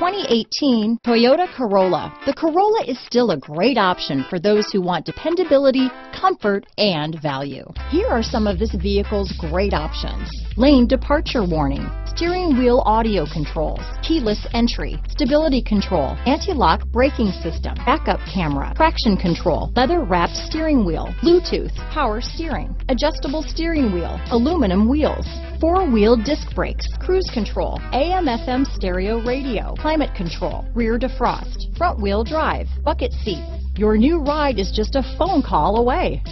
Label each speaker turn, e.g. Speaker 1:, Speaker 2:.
Speaker 1: 2018 Toyota Corolla. The Corolla is still a great option for those who want dependability, comfort, and value. Here are some of this vehicle's great options. Lane departure warning, steering wheel audio controls, keyless entry, stability control, anti-lock braking system, backup camera, traction control, leather wrapped steering wheel, Bluetooth, power steering, adjustable steering wheel, aluminum wheels, four-wheel disc brakes, cruise control, AM FM stereo radio, climate control, rear defrost, front wheel drive, bucket seats. Your new ride is just a phone call away.